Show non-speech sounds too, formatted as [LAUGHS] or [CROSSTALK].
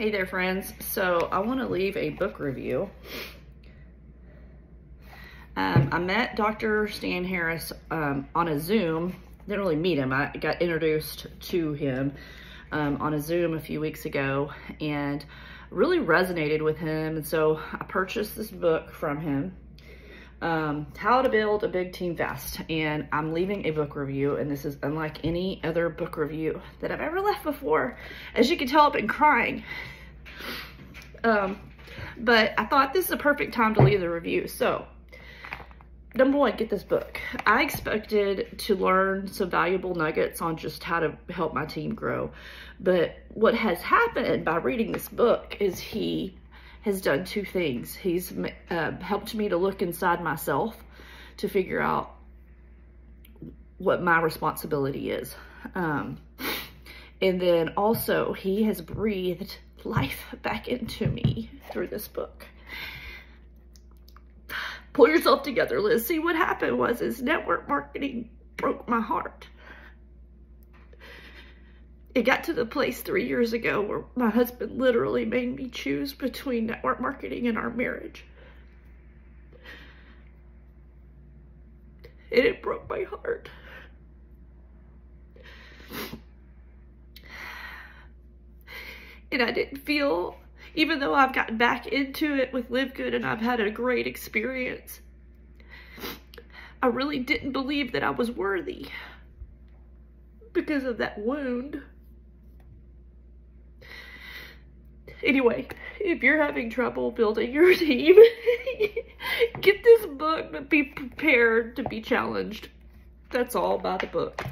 Hey there, friends. So I want to leave a book review. Um, I met Dr. Stan Harris um, on a Zoom. Didn't really meet him. I got introduced to him um, on a Zoom a few weeks ago and really resonated with him. And so I purchased this book from him um, How to Build a Big Team Fast. And I'm leaving a book review, and this is unlike any other book review that I've ever left before. As you can tell, I've been crying. Um, but I thought this is a perfect time to leave the review. So, number one, get this book. I expected to learn some valuable nuggets on just how to help my team grow. But what has happened by reading this book is he has done two things. He's uh, helped me to look inside myself to figure out what my responsibility is. Um, and then also he has breathed life back into me through this book. Pull yourself together, Liz. See what happened was is network marketing broke my heart it got to the place three years ago where my husband literally made me choose between network marketing and our marriage. And it broke my heart. And I didn't feel, even though I've gotten back into it with LiveGood and I've had a great experience, I really didn't believe that I was worthy because of that wound. Anyway, if you're having trouble building your [LAUGHS] team, get this book, but be prepared to be challenged. That's all about the book.